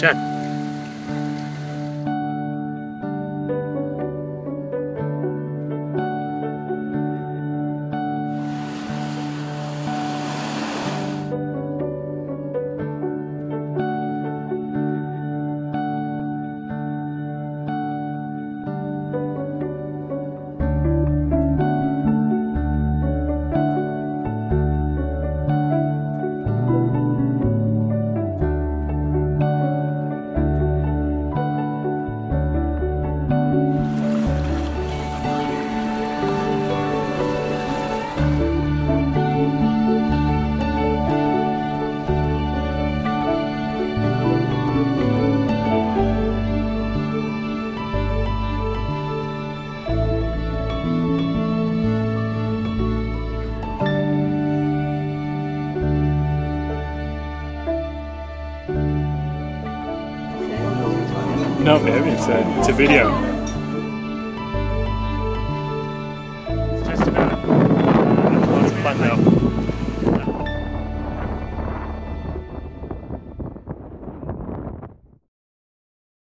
Chân. No, baby, it's a, it's a video.